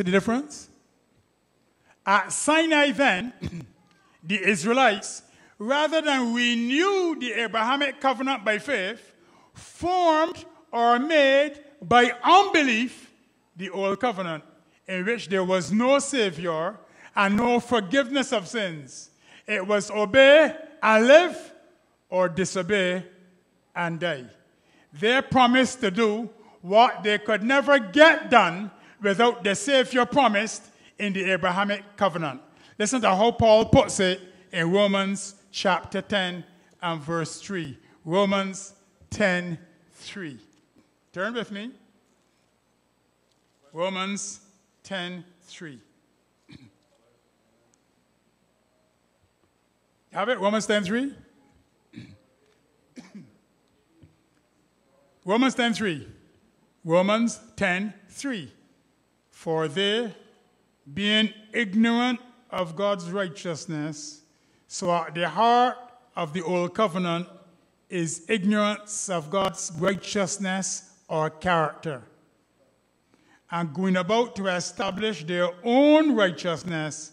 See the difference? At Sinai, then, the Israelites, rather than renew the Abrahamic covenant by faith, formed or made by unbelief the old covenant, in which there was no Savior and no forgiveness of sins. It was obey and live or disobey and die. They promised to do what they could never get done without the Savior promised in the Abrahamic covenant. Listen to how Paul puts it in Romans chapter 10 and verse 3. Romans 10 3. Turn with me. Romans 10 3. Have it? Romans 10 3? Romans 10 3. Romans 10 3. For they, being ignorant of God's righteousness, so at the heart of the old covenant is ignorance of God's righteousness or character, and going about to establish their own righteousness,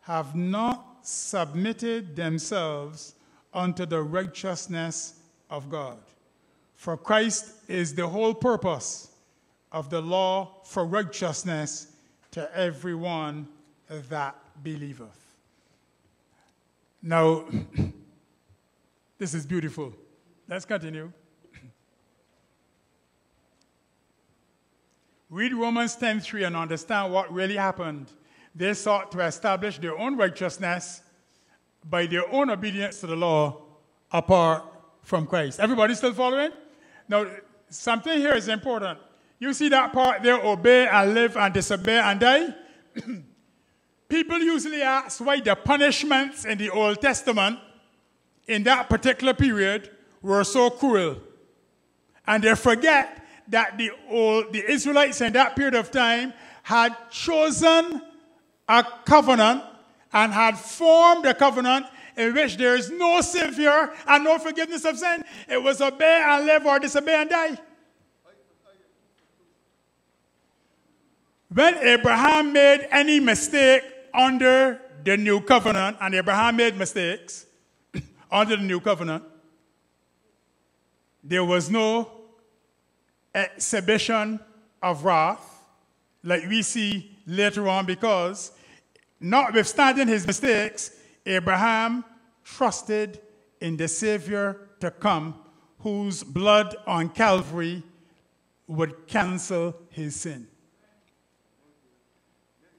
have not submitted themselves unto the righteousness of God. For Christ is the whole purpose of the law for righteousness to everyone that believeth. Now, this is beautiful. Let's continue. Read Romans 10:3 and understand what really happened. They sought to establish their own righteousness by their own obedience to the law apart from Christ. Everybody still following? Now, something here is important. You see that part there obey and live and disobey and die? People usually ask why the punishments in the Old Testament in that particular period were so cruel. And they forget that the, old, the Israelites in that period of time had chosen a covenant and had formed a covenant in which there is no Savior and no forgiveness of sin. It was obey and live or disobey and die. When Abraham made any mistake under the new covenant, and Abraham made mistakes under the new covenant, there was no exhibition of wrath like we see later on because, notwithstanding his mistakes, Abraham trusted in the Savior to come, whose blood on Calvary would cancel his sin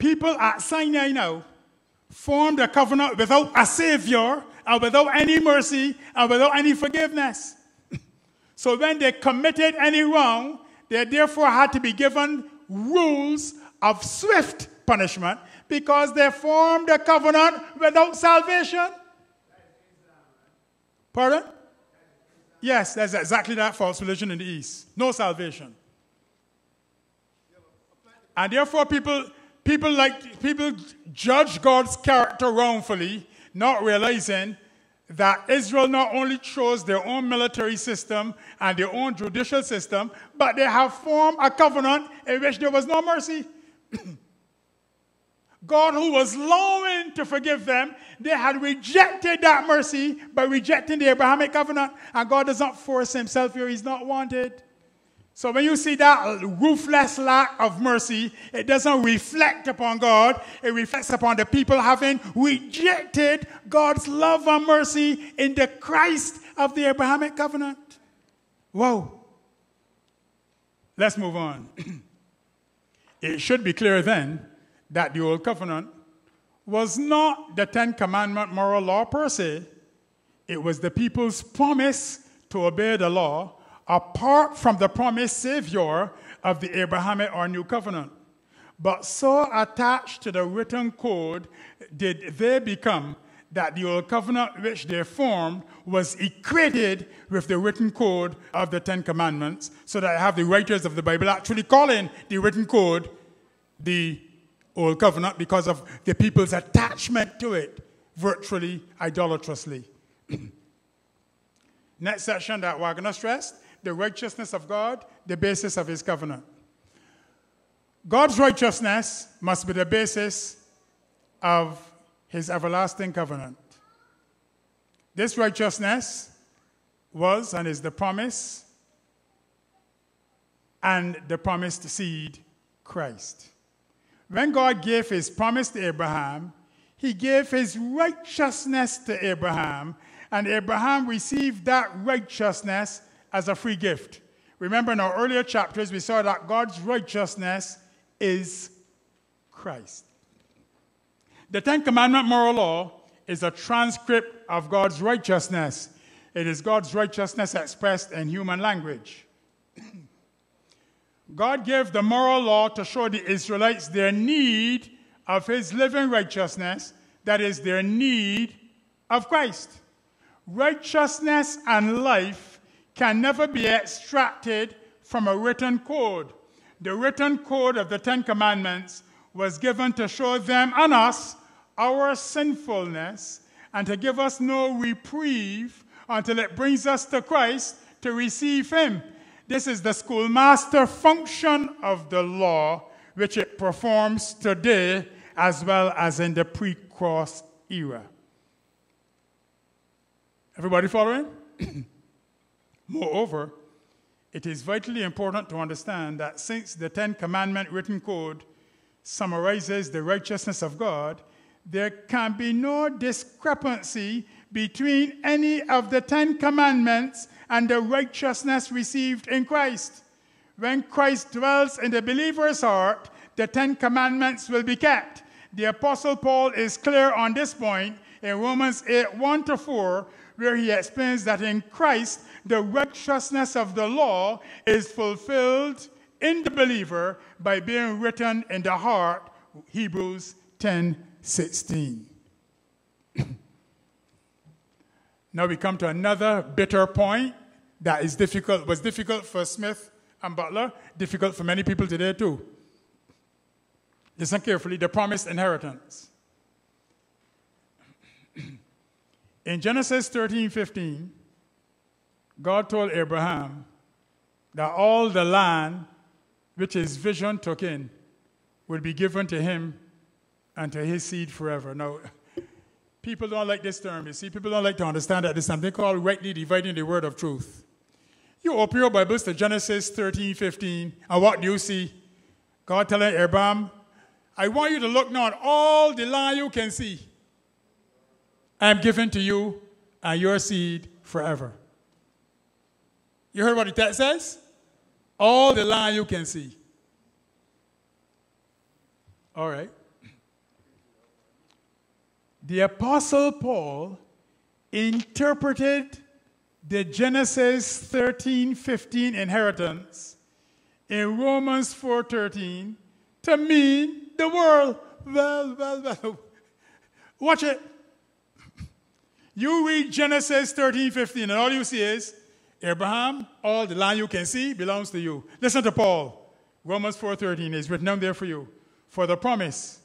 people at Sinai now formed a covenant without a savior and without any mercy and without any forgiveness. so when they committed any wrong, they therefore had to be given rules of swift punishment because they formed a covenant without salvation. Pardon? Yes, that's exactly that false religion in the East. No salvation. And therefore, people people like people judge God's character wrongfully, not realizing that Israel not only chose their own military system and their own judicial system, but they have formed a covenant in which there was no mercy. God, who was longing to forgive them, they had rejected that mercy by rejecting the Abrahamic covenant. And God does not force himself here, he's not wanted. So when you see that ruthless lack of mercy, it doesn't reflect upon God. It reflects upon the people having rejected God's love and mercy in the Christ of the Abrahamic covenant. Whoa. Let's move on. it should be clear then that the old covenant was not the Ten Commandment moral law per se. It was the people's promise to obey the law apart from the promised Savior of the Abrahamic or New Covenant. But so attached to the written code did they become that the old covenant which they formed was equated with the written code of the Ten Commandments, so that I have the writers of the Bible actually calling the written code the old covenant because of the people's attachment to it virtually idolatrously. Next section that we're going to stress the righteousness of God, the basis of his covenant. God's righteousness must be the basis of his everlasting covenant. This righteousness was and is the promise and the promised seed, Christ. When God gave his promise to Abraham, he gave his righteousness to Abraham, and Abraham received that righteousness as a free gift. Remember, in our earlier chapters, we saw that God's righteousness is Christ. The Ten Commandment moral law is a transcript of God's righteousness. It is God's righteousness expressed in human language. God gave the moral law to show the Israelites their need of his living righteousness, that is, their need of Christ. Righteousness and life can never be extracted from a written code. The written code of the Ten Commandments was given to show them and us our sinfulness and to give us no reprieve until it brings us to Christ to receive Him. This is the schoolmaster function of the law, which it performs today as well as in the pre cross era. Everybody following? Moreover, it is vitally important to understand that since the Ten Commandment written code summarizes the righteousness of God, there can be no discrepancy between any of the Ten Commandments and the righteousness received in Christ. When Christ dwells in the believer's heart, the Ten Commandments will be kept. The Apostle Paul is clear on this point in Romans 8 1 to 4, where he explains that in Christ, the righteousness of the law is fulfilled in the believer by being written in the heart. Hebrews 10 16. now we come to another bitter point that is difficult, was difficult for Smith and Butler, difficult for many people today too. Listen carefully the promised inheritance. In Genesis 13 15, God told Abraham that all the land which his vision took in would be given to him and to his seed forever. Now, people don't like this term. You see, people don't like to understand that there's something called rightly dividing the word of truth. You open your Bibles to Genesis 13, 15, and what do you see? God telling Abraham, I want you to look now at all the land you can see. I am given to you and your seed forever. You heard what the text says? All the land you can see. All right. The Apostle Paul interpreted the Genesis 13 15 inheritance in Romans 4 13 to mean the world. Well, well, well. Watch it. You read Genesis 13 15, and all you see is Abraham, all the land you can see belongs to you. Listen to Paul. Romans 4 13 is written down there for you. For the promise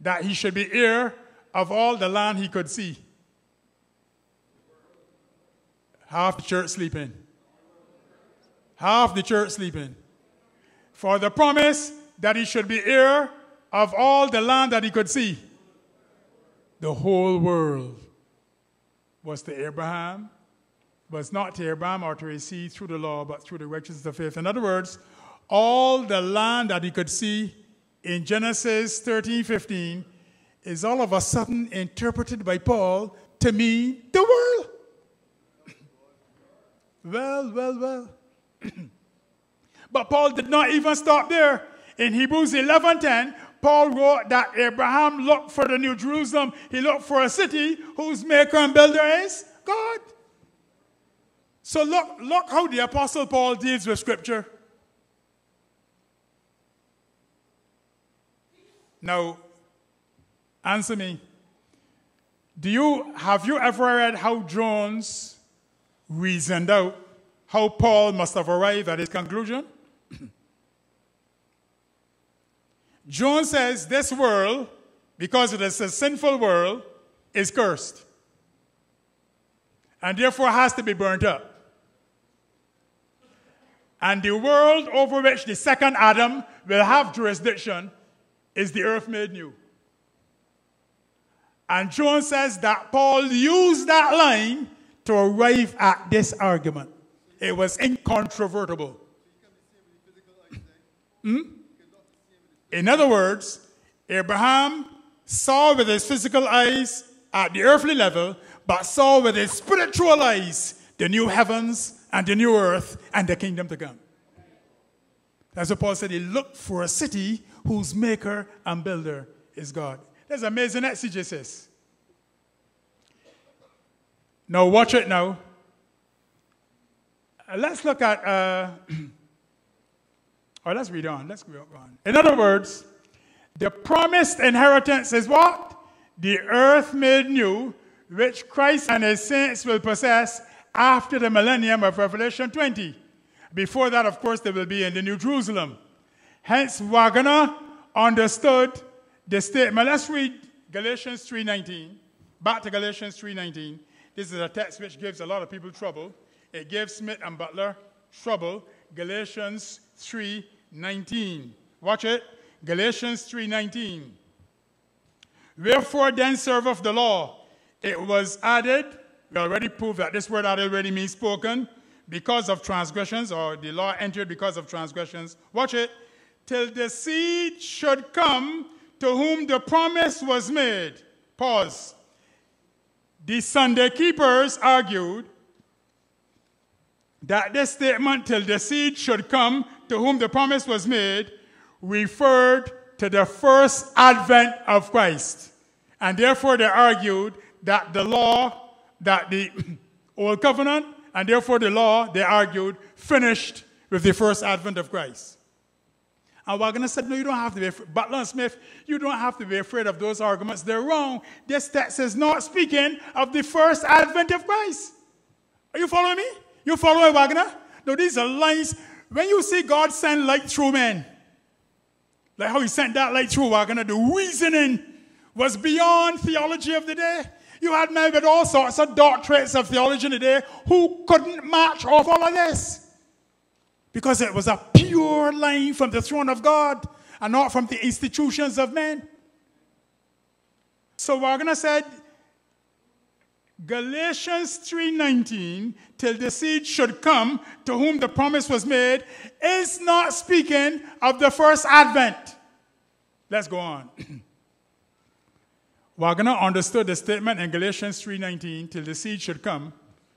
that he should be heir of all the land he could see Half the church sleeping. Half the church sleeping. For the promise that he should be heir of all the land that he could see. The whole world was to Abraham, was not to Abraham or to seed through the law, but through the righteousness of faith. In other words, all the land that he could see in Genesis 13 15 is all of a sudden interpreted by Paul to mean the world. Well, well, well. but Paul did not even stop there. In Hebrews 11:10, Paul wrote that Abraham looked for the New Jerusalem. He looked for a city whose maker and builder is God. So look, look how the Apostle Paul deals with Scripture. Now, answer me. Do you have you ever read how Jones reasoned out how Paul must have arrived at his conclusion. Jones says this world, because it is a sinful world, is cursed and therefore has to be burnt up. And the world over which the second Adam will have jurisdiction is the earth made new. And Jones says that Paul used that line to arrive at this argument. It was incontrovertible. Hmm? In other words, Abraham saw with his physical eyes at the earthly level, but saw with his spiritual eyes the new heavens and the new earth and the kingdom to come. As Paul said, he looked for a city whose maker and builder is God. That's amazing exegesis. Now, watch it now. Uh, let's look at, uh, or let's read on. Let's read on. In other words, the promised inheritance is what? The earth made new, which Christ and his saints will possess after the millennium of Revelation 20. Before that, of course, they will be in the New Jerusalem. Hence, Waggoner understood the statement. Let's read Galatians 3.19. Back to Galatians 3.19. This is a text which gives a lot of people trouble. It gives Smith and Butler trouble. Galatians 3:19. Watch it. Galatians 3:19. Wherefore then serve of the law? It was added. We already proved that this word added already means spoken because of transgressions, or the law entered because of transgressions. Watch it. Till the seed should come to whom the promise was made. Pause. The Sunday keepers argued that this statement, till the seed should come to whom the promise was made, referred to the first advent of Christ. And therefore, they argued that the law, that the old covenant, and therefore the law, they argued, finished with the first advent of Christ. And Waggoner said, No, you don't have to be afraid. Butler Smith, you don't have to be afraid of those arguments. They're wrong. This text is not speaking of the first advent of Christ. Are you following me? You following Waggoner? No, these are lines. When you see God send light through men, like how he sent that light through Waggoner, the reasoning was beyond theology of the day. You had men with all sorts of doctorates of theology in the day who couldn't match off all of this because it was a pure line from the throne of God and not from the institutions of men. So Waggoner said, Galatians 3:19 till the seed should come to whom the promise was made is not speaking of the first advent. Let's go on. Waggoner understood the statement in Galatians 3:19 till the seed should come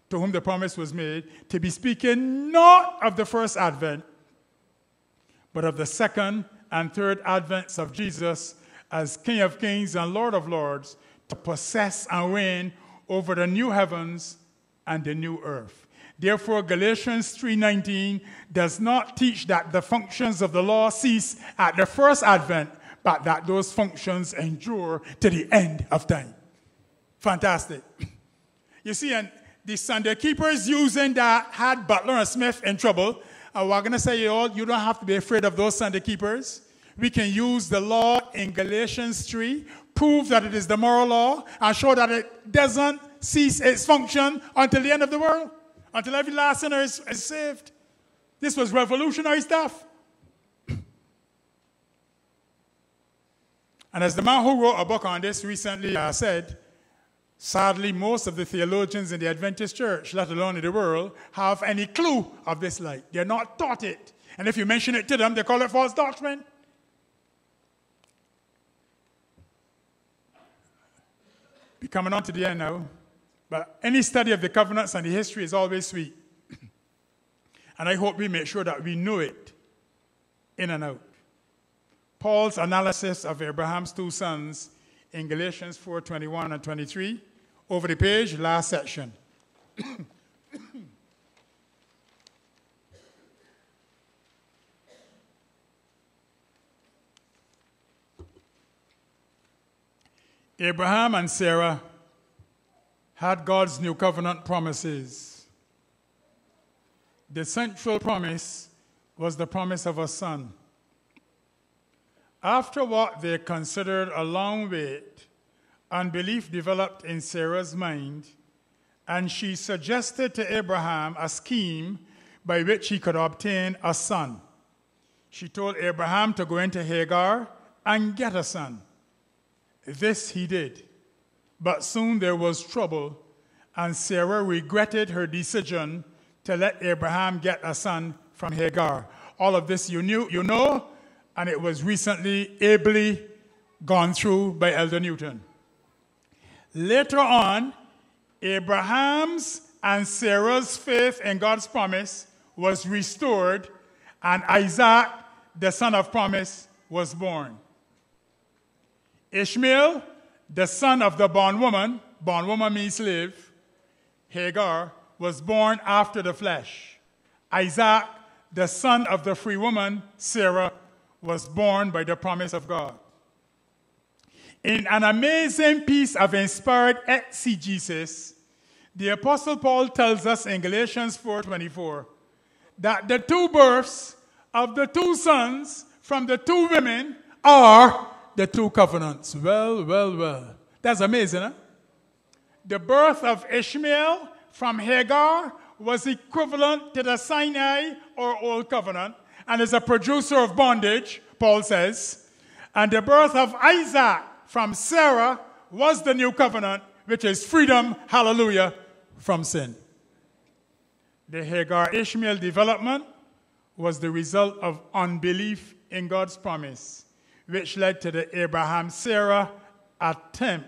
to whom the promise was made, to be speaking not of the first advent, but of the second and third advents of Jesus as King of kings and Lord of lords, to possess and reign over the new heavens and the new earth. Therefore, Galatians 3:19 does not teach that the functions of the law cease at the first advent, but that those functions endure to the end of time. Fantastic. You see, and the Sunday keepers using that had Butler and Smith in trouble. And we're going to say, you, all, you don't have to be afraid of those Sunday keepers. We can use the law in Galatians 3, prove that it is the moral law, and show that it doesn't cease its function until the end of the world, until every last sinner is, is saved. This was revolutionary stuff. And as the man who wrote a book on this recently uh, said, Sadly, most of the theologians in the Adventist church, let alone in the world, have any clue of this light. They're not taught it. And if you mention it to them, they call it false doctrine. Be coming on to the end now. But any study of the covenants and the history is always sweet. and I hope we make sure that we know it in and out. Paul's analysis of Abraham's two sons in Galatians 4 21 and 23. Over the page, last section. Abraham and Sarah had God's new covenant promises. The central promise was the promise of a son. After what they considered a long wait, unbelief developed in Sarah's mind, and she suggested to Abraham a scheme by which he could obtain a son. She told Abraham to go into Hagar and get a son. This he did. But soon there was trouble, and Sarah regretted her decision to let Abraham get a son from Hagar. All of this you knew, you know, and it was recently ably gone through by Elder Newton. Later on, Abraham's and Sarah's faith in God's promise was restored, and Isaac, the son of promise, was born. Ishmael, the son of the bondwoman, bondwoman means slave, Hagar, was born after the flesh. Isaac, the son of the free woman, Sarah, was born by the promise of God. In an amazing piece of inspired exegesis, the Apostle Paul tells us in Galatians 4:24 that the two births of the two sons from the two women are the two covenants. Well, well, well. That's amazing, huh? The birth of Ishmael from Hagar was equivalent to the Sinai or Old Covenant and is a producer of bondage, Paul says. And the birth of Isaac from Sarah was the new covenant, which is freedom, hallelujah, from sin. The Hagar Ishmael development was the result of unbelief in God's promise, which led to the Abraham Sarah attempt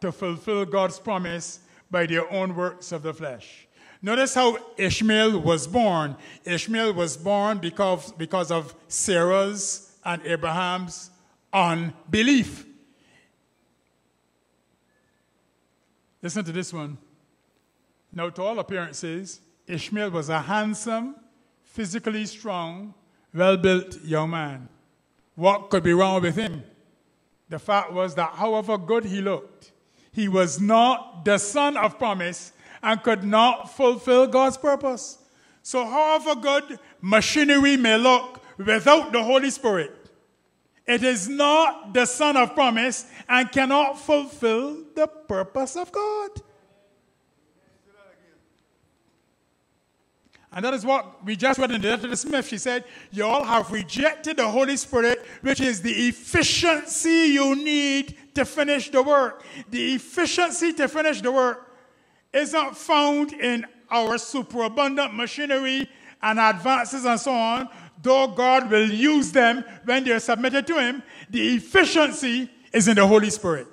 to fulfill God's promise by their own works of the flesh. Notice how Ishmael was born. Ishmael was born because, because of Sarah's and Abraham's unbelief. Listen to this one. Now, to all appearances, Ishmael was a handsome, physically strong, well built young man. What could be wrong with him? The fact was that however good he looked, he was not the son of promise and could not fulfill God's purpose. So, however good machinery may look without the Holy Spirit, it is not the son of promise and cannot fulfill the purpose of God. And that is what we just read in the letter to Smith. She said, You all have rejected the Holy Spirit, which is the efficiency you need to finish the work. The efficiency to finish the work is not found in our superabundant machinery and advances and so on, though God will use them when they're submitted to Him. The efficiency is in the Holy Spirit.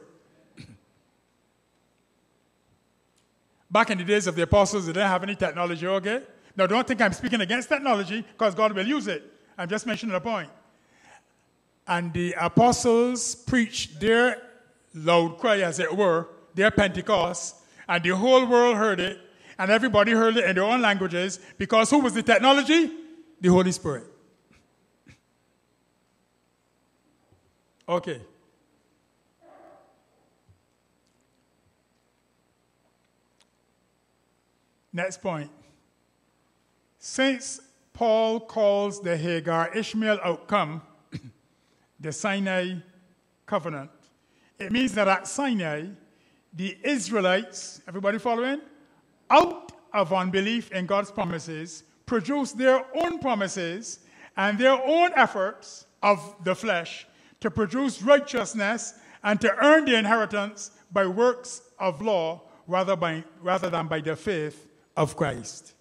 Back in the days of the apostles, they didn't have any technology, okay? Now, don't think I'm speaking against technology because God will use it. I'm just mentioning a point. And the apostles preached their loud cry, as it were, their Pentecost, and the whole world heard it, and everybody heard it in their own languages because who was the technology? The Holy Spirit. Okay. Next point. Since Paul calls the Hagar Ishmael outcome the Sinai covenant, it means that at Sinai, the Israelites, everybody following? Out of unbelief in God's promises, produced their own promises and their own efforts of the flesh to produce righteousness and to earn the inheritance by works of law rather, by, rather than by the faith of Christ.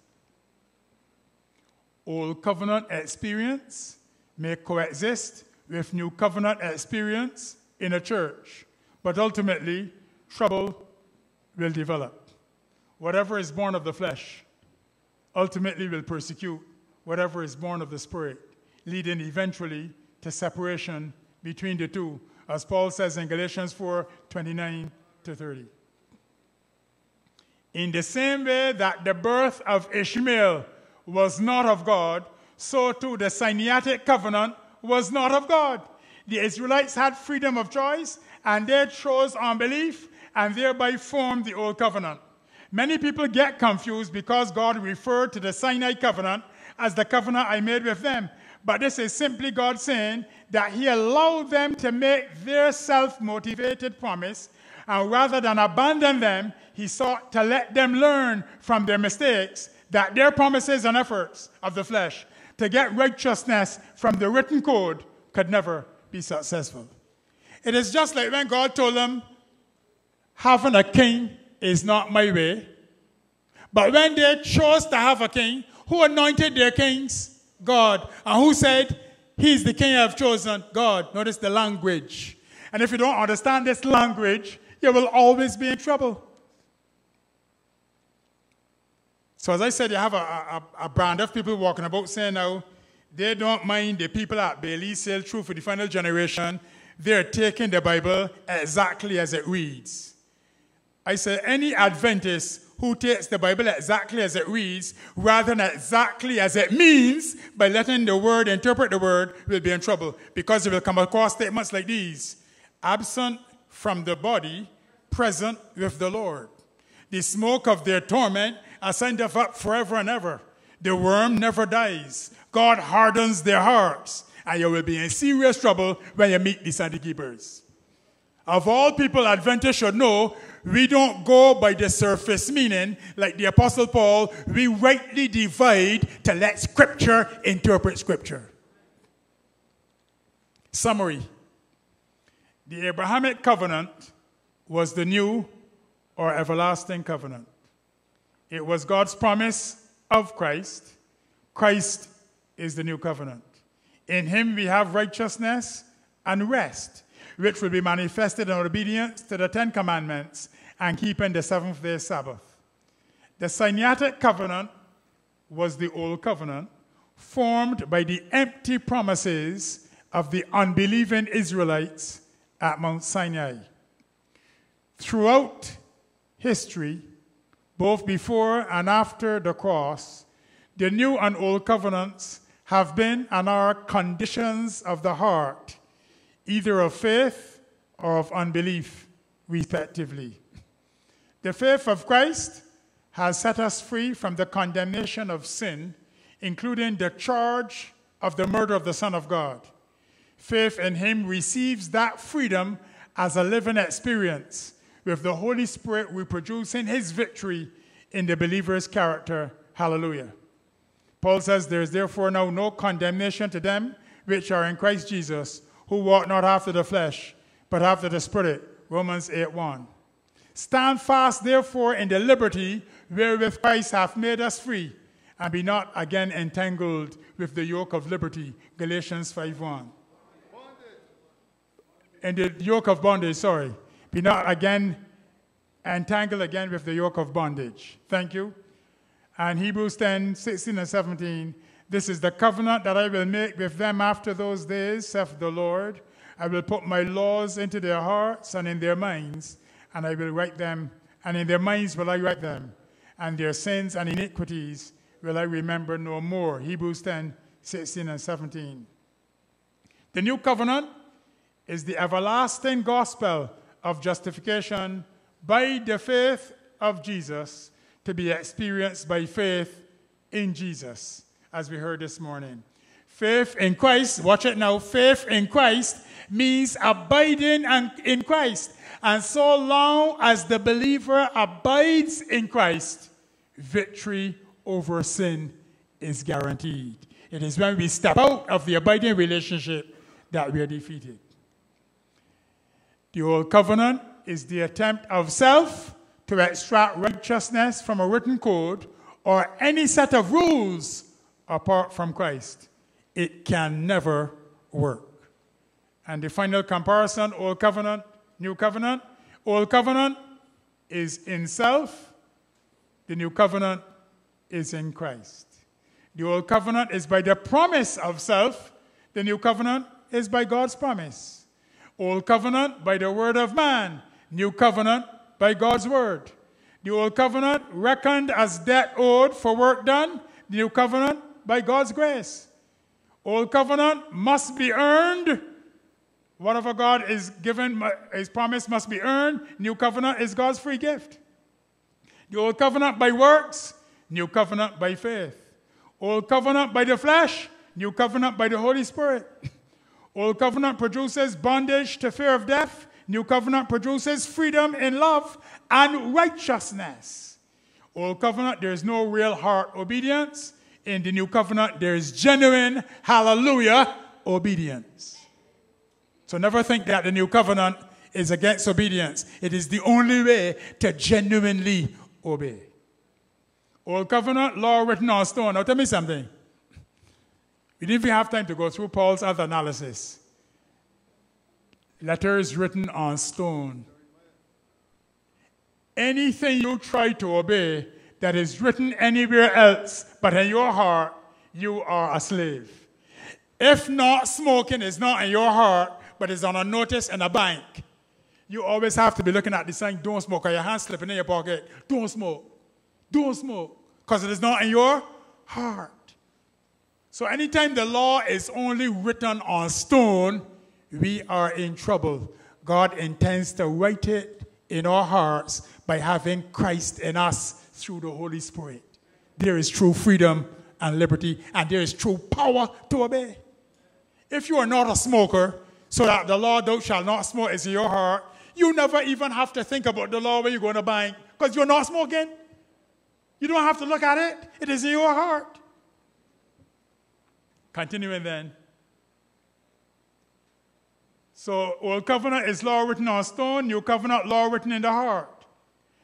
Old covenant experience may coexist with new covenant experience in a church, but ultimately, trouble will develop. Whatever is born of the flesh ultimately will persecute whatever is born of the Spirit, leading eventually to separation between the two, as Paul says in Galatians 4 29 to 30. In the same way that the birth of Ishmael was not of God, so too the Sinaitic covenant was not of God. The Israelites had freedom of choice, and they chose unbelief and thereby formed the old covenant. Many people get confused because God referred to the Sinai covenant as the covenant I made with them. But this is simply God saying that He allowed them to make their self motivated promise, and rather than abandon them, He sought to let them learn from their mistakes that their promises and efforts of the flesh to get righteousness from the written code could never be successful. It is just like when God told them, having a king is not my way. But when they chose to have a king, who anointed their kings? God. And who said, He's the king I've chosen? God. Notice the language. And if you don't understand this language, you will always be in trouble. So, as I said, you have a, a, a brand of people walking about saying now they don't mind the people at Bailey sell True for the Final Generation. They're taking the Bible exactly as it reads. I said, any Adventist who takes the Bible exactly as it reads rather than exactly as it means by letting the word interpret the word will be in trouble because it will come across statements like these absent from the body, present with the Lord. The smoke of their torment ascendeth up forever and ever. The worm never dies. God hardens their hearts, and you will be in serious trouble when you meet the Sunday keepers. Of all people, Adventists should know we don't go by the surface meaning like the Apostle Paul. We rightly divide to let Scripture interpret Scripture. Summary The Abrahamic covenant was the new or everlasting covenant. It was God's promise of Christ. Christ is the new covenant. In him we have righteousness and rest which will be manifested in obedience to the Ten Commandments and keeping the seventh day Sabbath. The Sinaitic covenant was the old covenant formed by the empty promises of the unbelieving Israelites at Mount Sinai. Throughout history, both before and after the cross, the new and old covenants have been and are conditions of the heart either of faith or of unbelief, respectively. The faith of Christ has set us free from the condemnation of sin, including the charge of the murder of the Son of God. Faith in Him receives that freedom as a living experience, with the Holy Spirit reproducing His victory in the believer's character. Hallelujah. Paul says, There is therefore now no condemnation to them which are in Christ Jesus who walk not after the flesh, but after the Spirit. Romans 8 1. Stand fast, therefore, in the liberty wherewith Christ hath made us free, and be not again entangled with the yoke of liberty. Galatians 5 1. And the yoke of bondage, sorry. Be not again entangled again with the yoke of bondage. Thank you. And Hebrews 10 16 and 17 this is the covenant that I will make with them after those days, saith the Lord. I will put my laws into their hearts and in their minds, and I will write them, and in their minds will I write them, and their sins and iniquities will I remember no more. Hebrews 10 16 and 17. The new covenant is the everlasting gospel of justification by the faith of Jesus to be experienced by faith in Jesus as we heard this morning. Faith in Christ, watch it now, faith in Christ means abiding in Christ. And so long as the believer abides in Christ, victory over sin is guaranteed. It is when we step out of the abiding relationship that we are defeated. The old covenant is the attempt of self to extract righteousness from a written code or any set of rules apart from Christ, it can never work. And the final comparison Old Covenant, New Covenant. Old Covenant is in self, the New Covenant is in Christ. The Old Covenant is by the promise of self, the New Covenant is by God's promise. Old Covenant by the word of man, New Covenant by God's word. The Old Covenant reckoned as debt owed for work done, the New Covenant by God's grace. Old covenant must be earned. Whatever God is given, his promise must be earned. New covenant is God's free gift. The old covenant by works, new covenant by faith. Old covenant by the flesh, new covenant by the Holy Spirit. Old covenant produces bondage to fear of death. New covenant produces freedom in love and righteousness. Old covenant, there is no real heart obedience. In the new covenant, there is genuine, hallelujah, obedience. So never think that the new covenant is against obedience. It is the only way to genuinely obey. Old covenant, law written on stone. Now tell me something. We didn't even have time to go through Paul's other analysis. Letters written on stone. Anything you try to obey that is written anywhere else but in your heart, you are a slave. If not smoking is not in your heart, but is on a notice in a bank, you always have to be looking at the sign, don't smoke, or your hand slipping in your pocket. Don't smoke. Don't smoke. Because it is not in your heart. So anytime the law is only written on stone, we are in trouble. God intends to write it in our hearts by having Christ in us through the Holy Spirit. There is true freedom and liberty, and there is true power to obey. If you are not a smoker, so that the law thou shalt not smoke is in your heart, you never even have to think about the law when you're going to bank because you're not smoking. You don't have to look at it, it is in your heart. Continuing then. So, Old Covenant is law written on stone, New Covenant law written in the heart.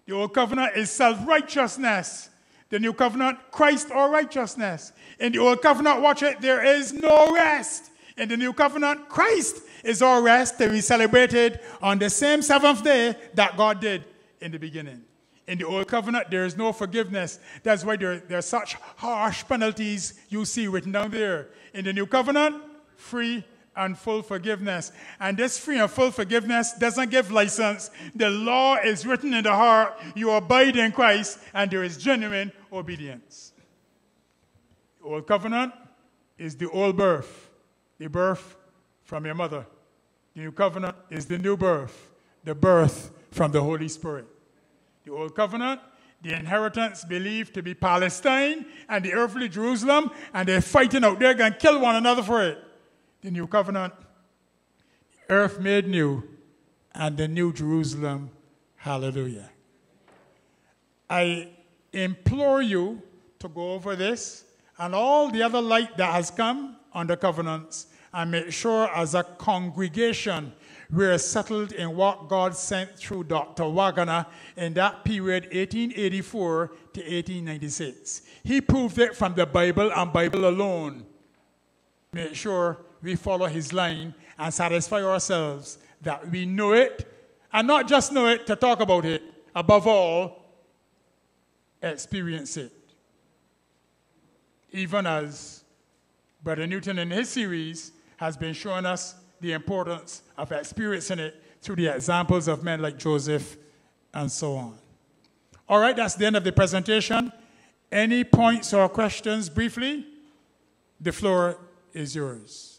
The Old Covenant is self righteousness. The New Covenant, Christ or righteousness. In the Old Covenant, watch it, there is no rest. In the New Covenant, Christ is our rest to be celebrated on the same seventh day that God did in the beginning. In the Old Covenant, there is no forgiveness. That's why there, there are such harsh penalties you see written down there. In the New Covenant, free and full forgiveness. And this free and full forgiveness doesn't give license. The law is written in the heart. You abide in Christ, and there is genuine obedience. The old covenant is the old birth, the birth from your mother. The new covenant is the new birth, the birth from the Holy Spirit. The old covenant the inheritance believed to be Palestine and the earthly Jerusalem, and they're fighting out there, going to kill one another for it the new covenant, earth made new, and the new Jerusalem. Hallelujah. I implore you to go over this and all the other light that has come on the covenants and make sure as a congregation we're settled in what God sent through Dr. Waggoner in that period, 1884 to 1896. He proved it from the Bible and Bible alone. Make sure we follow his line and satisfy ourselves that we know it, and not just know it to talk about it, above all, experience it. Even as Brother Newton in his series has been showing us the importance of experiencing it through the examples of men like Joseph and so on. All right, that's the end of the presentation. Any points or questions briefly? The floor is yours.